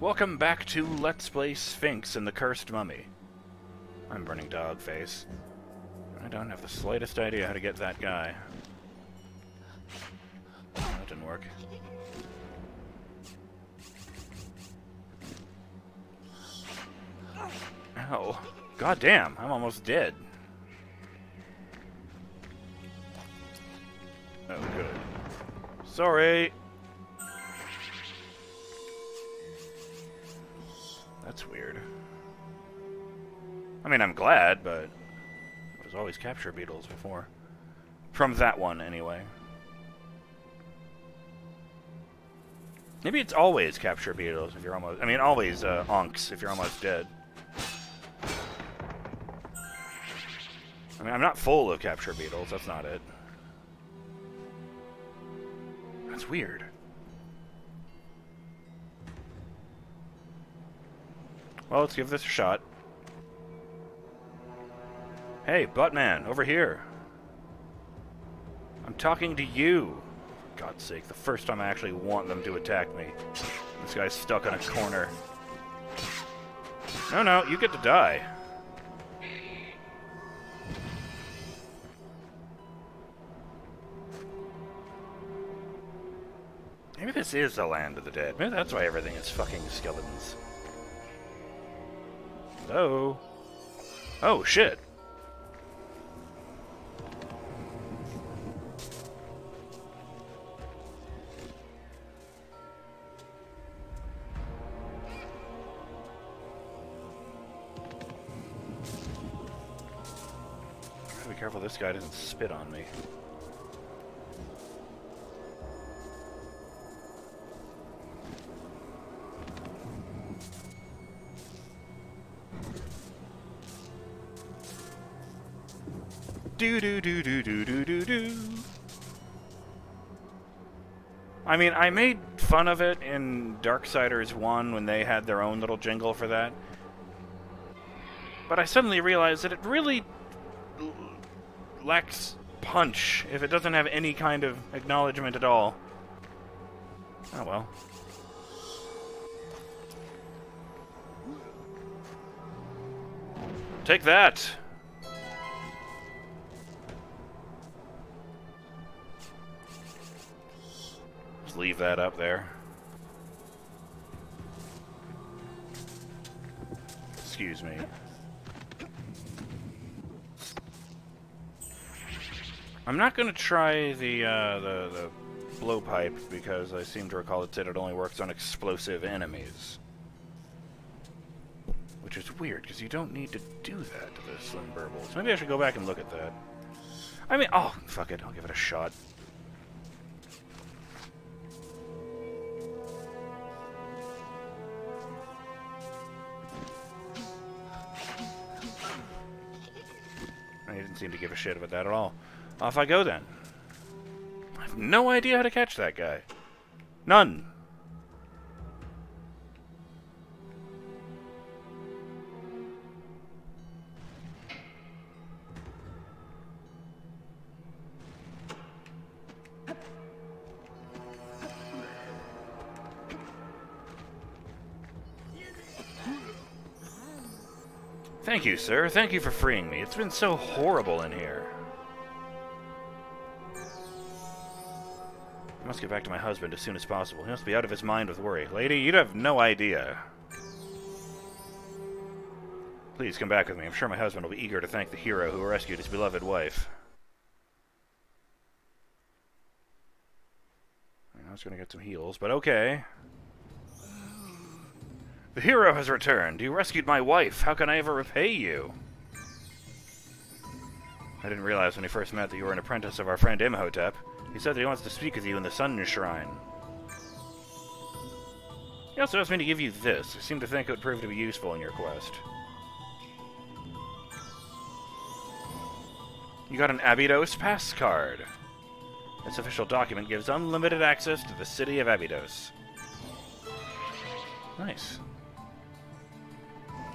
Welcome back to Let's Play Sphinx and the Cursed Mummy. I'm Burning Dogface. I don't have the slightest idea how to get that guy. That didn't work. Ow. God damn, I'm almost dead. Oh, good. Sorry. Mean, I'm glad, but it was always capture beetles before. From that one, anyway. Maybe it's always capture beetles if you're almost... I mean, always uh, ankhs if you're almost dead. I mean, I'm not full of capture beetles, that's not it. That's weird. Well, let's give this a shot. Hey, Buttman, over here. I'm talking to you. For God's sake, the first time I actually want them to attack me. This guy's stuck in a corner. No, no, you get to die. Maybe this is the land of the dead. Maybe that's why everything is fucking skeletons. Hello? Oh, shit. This guy doesn't spit on me. Do do do do do do do do. I mean, I made fun of it in Darksiders 1 when they had their own little jingle for that. But I suddenly realized that it really lacks punch if it doesn't have any kind of acknowledgement at all. Oh well. Take that! Just leave that up there. Excuse me. I'm not going to try the, uh, the, the blowpipe because I seem to recall it said it only works on explosive enemies. Which is weird, because you don't need to do that to the Slim Burbles. Maybe I should go back and look at that. I mean, oh, fuck it, I'll give it a shot. I didn't seem to give a shit about that at all. Off I go then. I have no idea how to catch that guy. None. Thank you, sir. Thank you for freeing me. It's been so horrible in here. Must get back to my husband as soon as possible. He must be out of his mind with worry. Lady, you'd have no idea. Please come back with me. I'm sure my husband will be eager to thank the hero who rescued his beloved wife. I was going to get some heals, but okay. The hero has returned. You rescued my wife. How can I ever repay you? I didn't realize when we first met that you were an apprentice of our friend Imhotep. He said that he wants to speak with you in the Sun Shrine. He also asked me to give you this. I seem to think it would prove to be useful in your quest. You got an Abydos pass card. This official document gives unlimited access to the city of Abydos. Nice.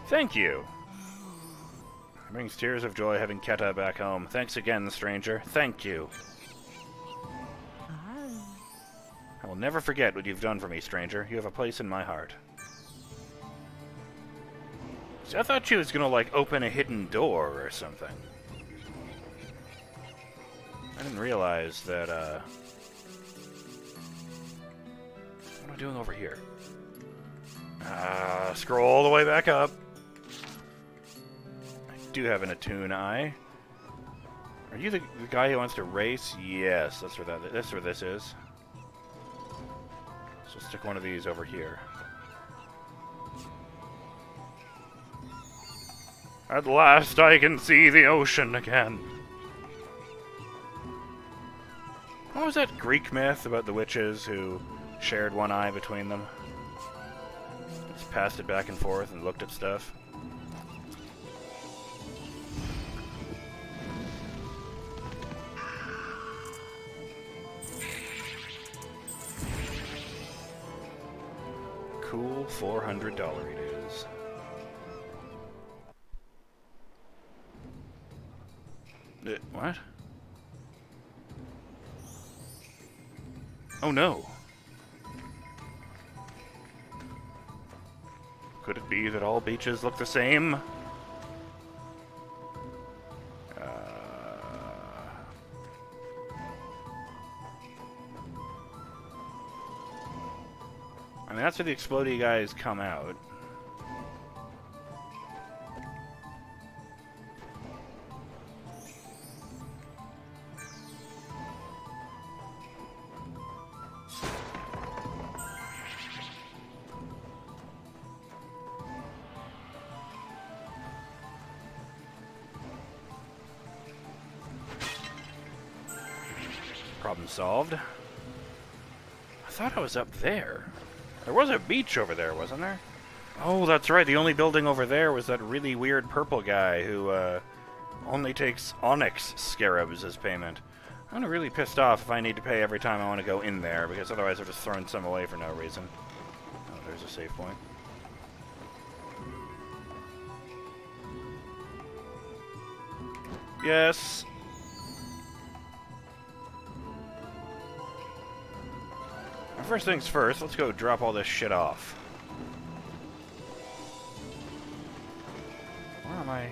Thank you. It brings tears of joy having Ketta back home. Thanks again, stranger. Thank you. Will never forget what you've done for me, stranger. You have a place in my heart. See, I thought she was gonna, like, open a hidden door or something. I didn't realize that, uh... What am I doing over here? Uh, scroll all the way back up. I do have an Attune eye. Are you the, the guy who wants to race? Yes, that's where that that's where this is. So stick one of these over here. At last I can see the ocean again. What was that Greek myth about the witches who shared one eye between them? Just passed it back and forth and looked at stuff. $400 it is. Uh, what? Oh no. Could it be that all beaches look the same? That's where the explodey guys come out. Problem solved. I thought I was up there. There was a beach over there, wasn't there? Oh, that's right. The only building over there was that really weird purple guy who uh, only takes onyx scarabs as payment. I'm really pissed off if I need to pay every time I want to go in there, because otherwise I'm just throwing some away for no reason. Oh, there's a save point. Yes, First things first, let's go drop all this shit off. Where am I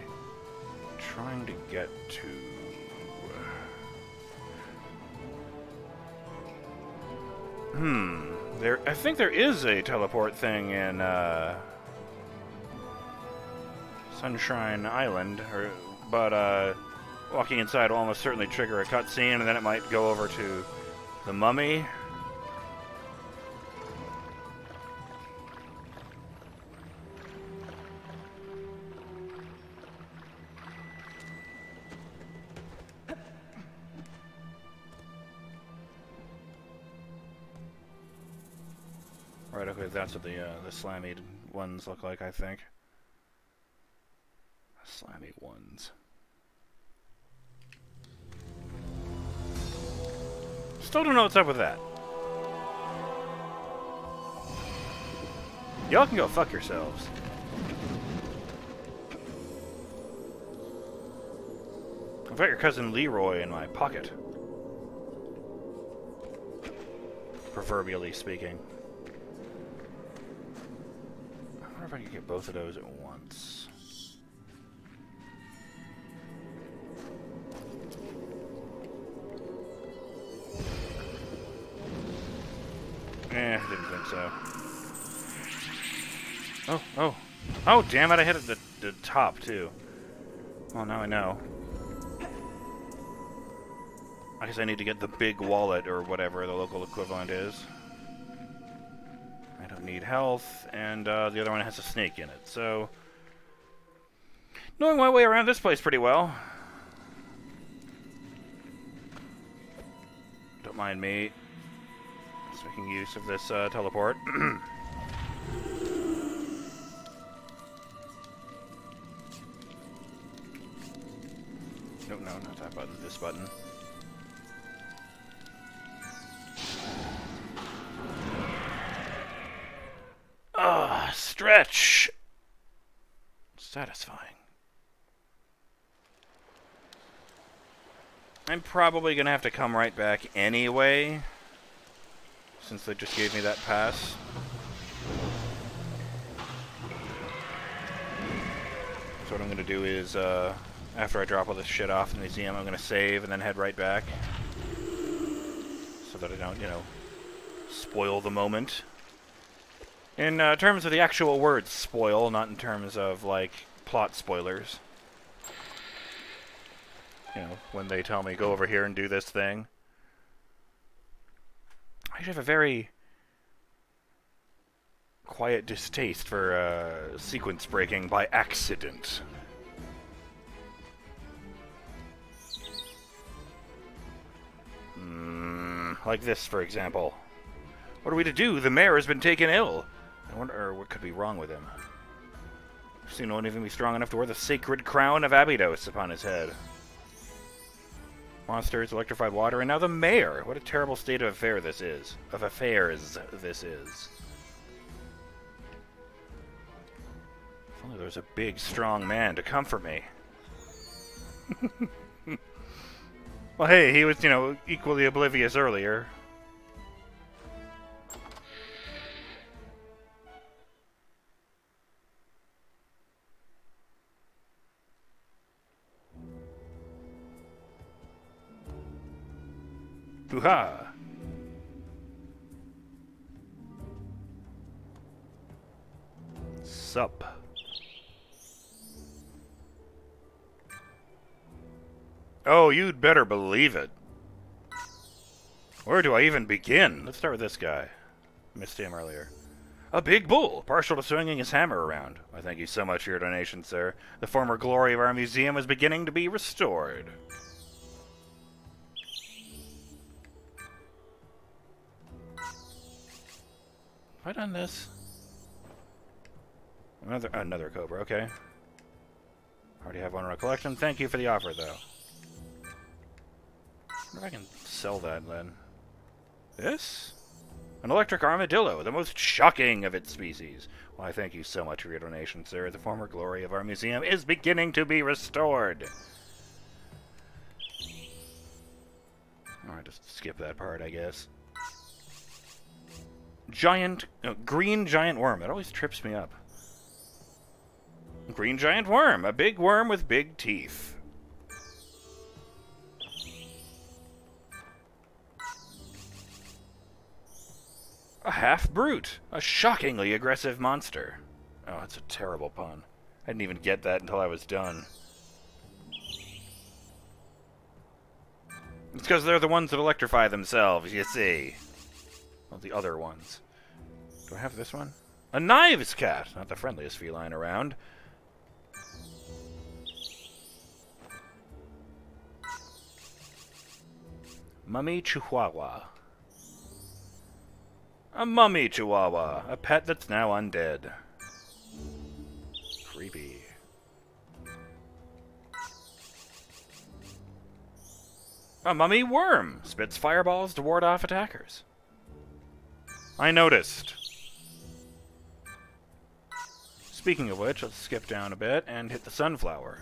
trying to get to? Hmm. There, I think there is a teleport thing in uh, Sunshine Island, or, but uh, walking inside will almost certainly trigger a cutscene, and then it might go over to the mummy, that's what the uh, the slimy ones look like, I think. Slimy ones. Still don't know what's up with that. Y'all can go fuck yourselves. I've got your cousin Leroy in my pocket. Proverbially speaking. If I could get both of those at once. Eh, didn't think so. Oh, oh. Oh, damn it, I hit the, the top, too. Well, now I know. I guess I need to get the big wallet, or whatever the local equivalent is need health, and uh, the other one has a snake in it. So, knowing my way around this place pretty well. Don't mind me. Just making use of this uh, teleport. no, no, not that button, this button. Stretch. Satisfying. I'm probably going to have to come right back anyway, since they just gave me that pass. So what I'm gonna do is, uh, after I drop all this shit off in the museum, I'm gonna save and then head right back. So that I don't, you know, spoil the moment. In uh, terms of the actual word spoil, not in terms of, like, plot spoilers. You know, when they tell me, go over here and do this thing. I have a very quiet distaste for uh, sequence breaking by accident. Mm, like this, for example. What are we to do? The mayor has been taken ill. I wonder what could be wrong with him. Soon won't even be strong enough to wear the sacred crown of Abydos upon his head. Monsters, electrified water, and now the mayor. What a terrible state of affair this is. Of affairs this is. If only there was a big, strong man to comfort me. well, hey, he was, you know, equally oblivious earlier. Sup. Oh, you'd better believe it. Where do I even begin? Let's start with this guy. Missed him earlier. A big bull, partial to swinging his hammer around. I thank you so much for your donation, sir. The former glory of our museum is beginning to be restored. Have I done this? Another another Cobra, okay. Already have one in our collection. Thank you for the offer, though. I wonder if I can sell that, then. This? An electric armadillo, the most shocking of its species. Why, thank you so much for your donation, sir. The former glory of our museum is beginning to be restored. Alright, just skip that part, I guess giant, no, green giant worm. It always trips me up. Green giant worm, a big worm with big teeth. A half-brute, a shockingly aggressive monster. Oh, that's a terrible pun. I didn't even get that until I was done. It's because they're the ones that electrify themselves, you see. The other ones. Do I have this one? A knives cat! Not the friendliest feline around. Mummy Chihuahua. A mummy chihuahua, a pet that's now undead. Creepy. A mummy worm spits fireballs to ward off attackers. I noticed. Speaking of which, let's skip down a bit and hit the sunflower.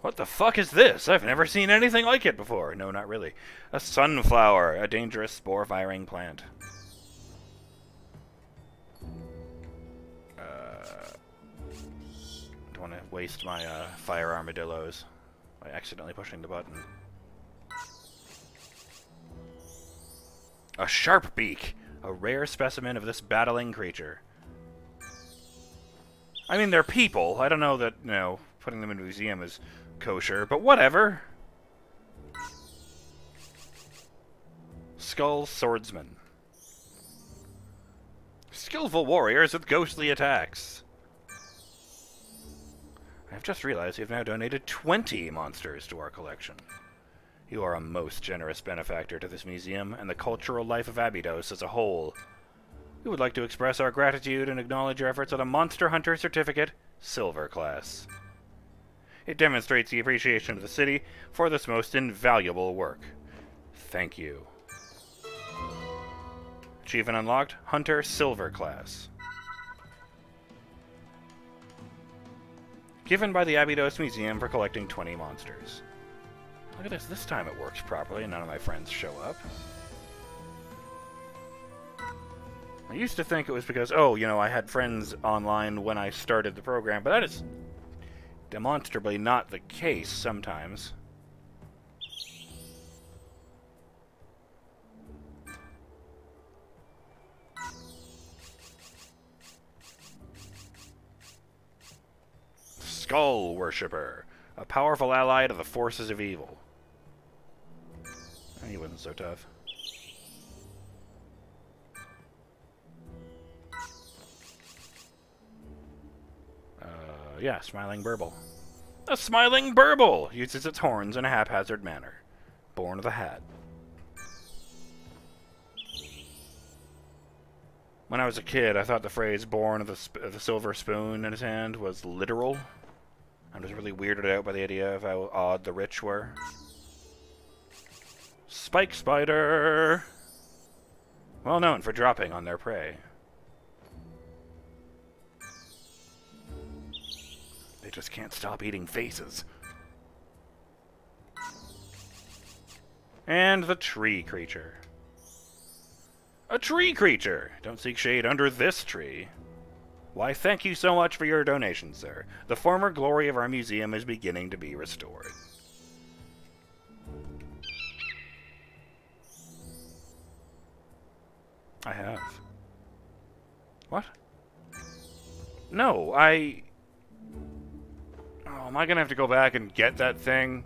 What the fuck is this? I've never seen anything like it before. No, not really. A sunflower, a dangerous spore-firing plant. Uh, don't want to waste my uh, fire armadillos by accidentally pushing the button. A sharp beak a rare specimen of this battling creature. I mean, they're people. I don't know that, you know, putting them in a museum is kosher, but whatever. Skull Swordsman. Skillful warriors with ghostly attacks. I've just realized you've now donated 20 monsters to our collection. You are a most generous benefactor to this museum and the cultural life of Abydos as a whole. We would like to express our gratitude and acknowledge your efforts on a Monster Hunter Certificate, Silver Class. It demonstrates the appreciation of the city for this most invaluable work. Thank you. Achievement unlocked, Hunter Silver Class. Given by the Abydos Museum for collecting 20 monsters. Look at this. This time it works properly and none of my friends show up. I used to think it was because, oh, you know, I had friends online when I started the program, but that is demonstrably not the case sometimes. Skull Worshipper, a powerful ally to the forces of evil. He wasn't so tough. Uh, yeah, Smiling Burble. A Smiling Burble uses its horns in a haphazard manner. Born of the Hat. When I was a kid, I thought the phrase born of the, of the silver spoon in his hand was literal. I was really weirded out by the idea of how odd the rich were. Spike Spider! Well known for dropping on their prey. They just can't stop eating faces. And the tree creature. A tree creature! Don't seek shade under this tree. Why, thank you so much for your donation, sir. The former glory of our museum is beginning to be restored. I have. What? No, I... Oh, am I gonna have to go back and get that thing?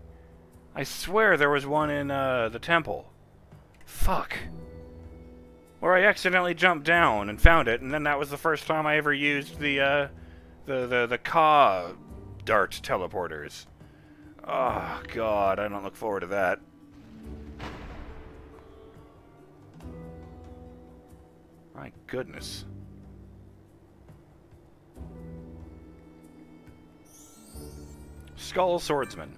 I swear there was one in, uh, the temple. Fuck. Where I accidentally jumped down and found it, and then that was the first time I ever used the, uh, the, the, the Ka dart teleporters. Oh, God, I don't look forward to that. My goodness. Skull Swordsman.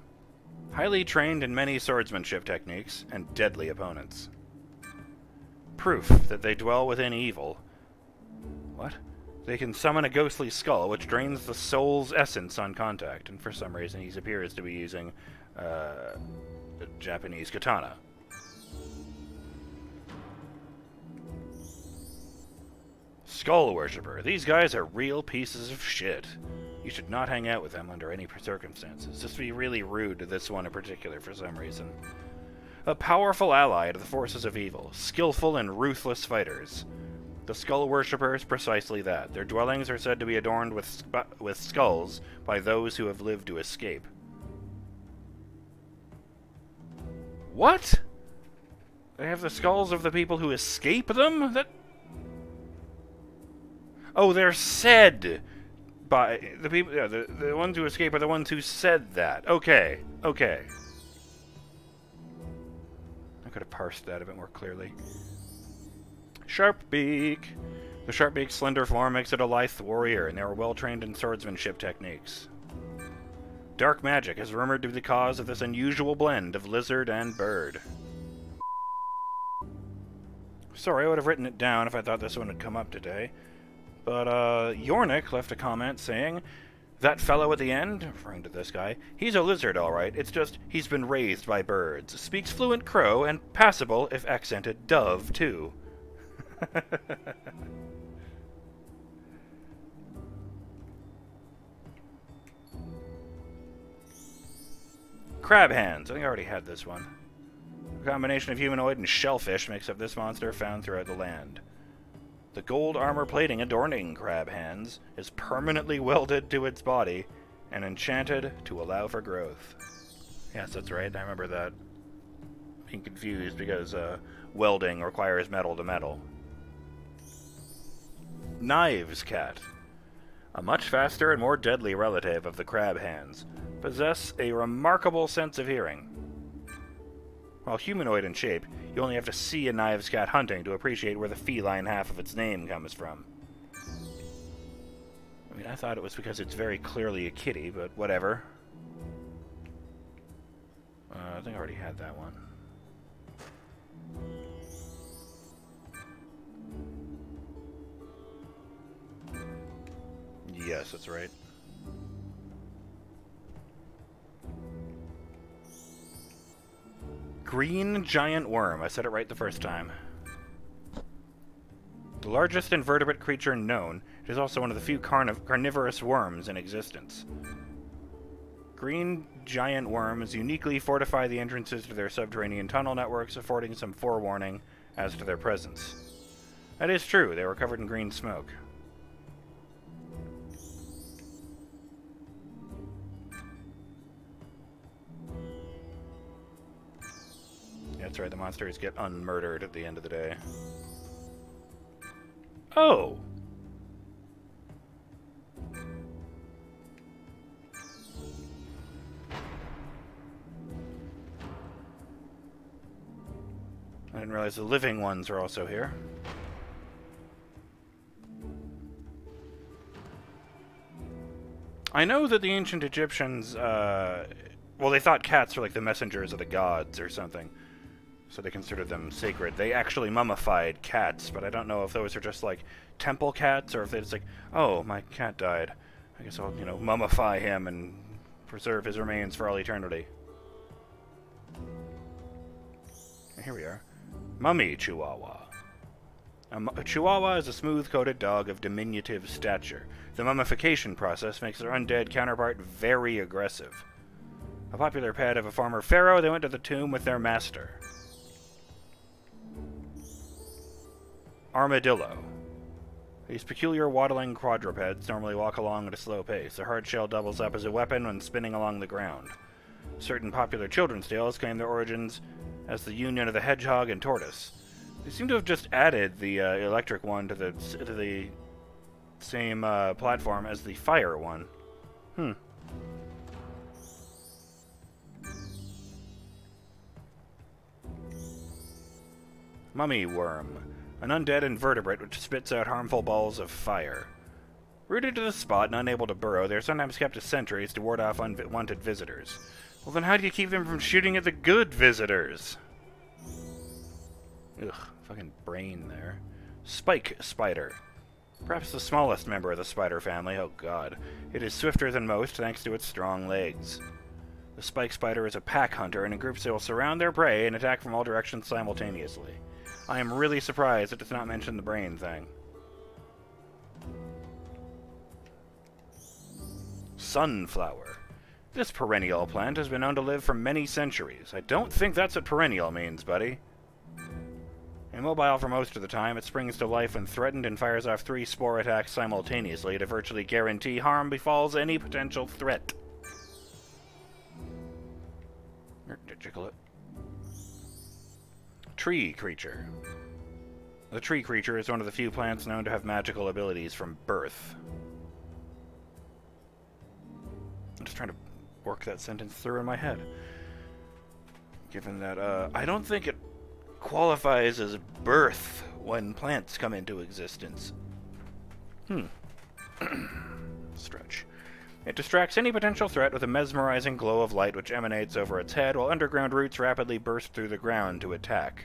Highly trained in many swordsmanship techniques and deadly opponents. Proof that they dwell within evil. What? They can summon a ghostly skull, which drains the soul's essence on contact, and for some reason he appears to be using uh, Japanese katana. Skull Worshipper. These guys are real pieces of shit. You should not hang out with them under any circumstances. Just be really rude to this one in particular for some reason. A powerful ally to the forces of evil, skillful and ruthless fighters. The Skull Worshipper is precisely that. Their dwellings are said to be adorned with, with skulls by those who have lived to escape. What? They have the skulls of the people who escape them? That Oh, they're said by the people. Yeah, the the ones who escape are the ones who said that. Okay, okay. I could have parsed that a bit more clearly. Sharp beak. The Sharpbeak's slender form makes it a lithe warrior, and they are well trained in swordsmanship techniques. Dark magic is rumored to be the cause of this unusual blend of lizard and bird. Sorry, I would have written it down if I thought this one would come up today. But uh, Yornik left a comment saying, that fellow at the end, referring to this guy, he's a lizard, all right. It's just he's been raised by birds. Speaks fluent crow and passable, if accented, dove, too. Crab hands. I think I already had this one. A combination of humanoid and shellfish makes up this monster found throughout the land. The gold armor plating adorning Crab Hands is permanently welded to its body and enchanted to allow for growth. Yes, that's right. I remember that. Being confused because uh, welding requires metal to metal. Knives Cat. A much faster and more deadly relative of the crab hands, possess a remarkable sense of hearing. While humanoid in shape, you only have to see a knives cat hunting to appreciate where the feline half of its name comes from. I mean, I thought it was because it's very clearly a kitty, but whatever. Uh, I think I already had that one. Yes, that's right. Green giant worm. I said it right the first time. The largest invertebrate creature known, it is also one of the few carniv carnivorous worms in existence. Green giant worms uniquely fortify the entrances to their subterranean tunnel networks, affording some forewarning as to their presence. That is true, they were covered in green smoke. That's right, the monsters get unmurdered at the end of the day. Oh! I didn't realize the living ones are also here. I know that the ancient Egyptians, uh, well, they thought cats were like the messengers of the gods or something so they considered them sacred. They actually mummified cats, but I don't know if those are just like temple cats or if they just like, oh, my cat died. I guess I'll, you know, mummify him and preserve his remains for all eternity. Here we are. Mummy Chihuahua. A, a Chihuahua is a smooth-coated dog of diminutive stature. The mummification process makes their undead counterpart very aggressive. A popular pet of a former pharaoh, they went to the tomb with their master. Armadillo. These peculiar waddling quadrupeds normally walk along at a slow pace. Their hard shell doubles up as a weapon when spinning along the ground. Certain popular children's tales claim their origins as the union of the hedgehog and tortoise. They seem to have just added the uh, electric one to the to the same uh, platform as the fire one. Hmm. Mummy worm an undead invertebrate which spits out harmful balls of fire. Rooted to the spot and unable to burrow, they are sometimes kept as sentries to ward off unwanted visitors. Well, then how do you keep them from shooting at the good visitors? Ugh, fucking brain there. Spike spider. Perhaps the smallest member of the spider family, oh god. It is swifter than most thanks to its strong legs. The spike spider is a pack hunter, and in groups they will surround their prey and attack from all directions simultaneously. I am really surprised it does not mention the brain thing. Sunflower. This perennial plant has been known to live for many centuries. I don't think that's what perennial means, buddy. Immobile for most of the time, it springs to life when threatened and fires off three spore attacks simultaneously to virtually guarantee harm befalls any potential threat. Er, Jiggle it. Tree creature. The tree creature is one of the few plants known to have magical abilities from birth. I'm just trying to work that sentence through in my head. Given that, uh, I don't think it qualifies as birth when plants come into existence. Hmm. Stretch. It distracts any potential threat with a mesmerizing glow of light which emanates over its head, while underground roots rapidly burst through the ground to attack.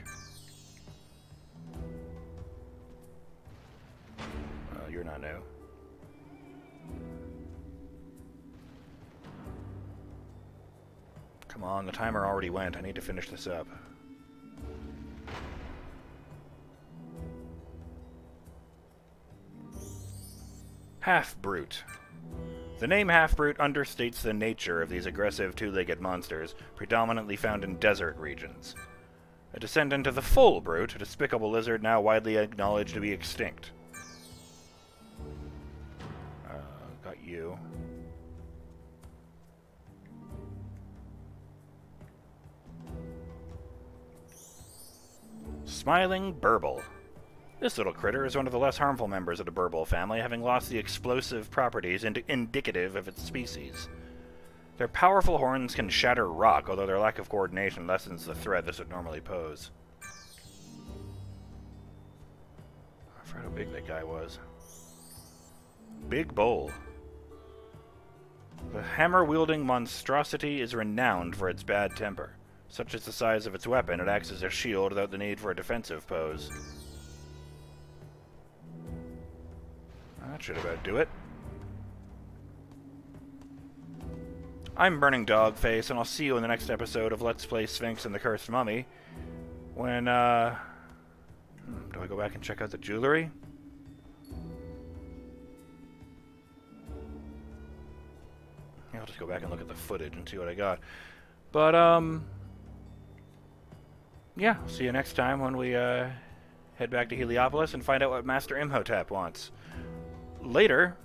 Uh, you're not new. Come on, the timer already went. I need to finish this up. Half-brute. The name Half-Brute understates the nature of these aggressive two-legged monsters, predominantly found in desert regions. A descendant of the full brute, a despicable lizard now widely acknowledged to be extinct. Uh, got you. Smiling Burble. This little critter is one of the less harmful members of the Burble family, having lost the explosive properties ind indicative of its species. Their powerful horns can shatter rock, although their lack of coordination lessens the threat this would normally pose. I forgot how big that guy was. Big Bull. The hammer-wielding monstrosity is renowned for its bad temper. Such as the size of its weapon, it acts as a shield without the need for a defensive pose. That should about do it. I'm Burning Dogface, and I'll see you in the next episode of Let's Play Sphinx and the Cursed Mummy. When, uh... Hmm, do I go back and check out the jewelry? Yeah, I'll just go back and look at the footage and see what I got. But, um... Yeah, see you next time when we, uh, head back to Heliopolis and find out what Master Imhotep wants. Later...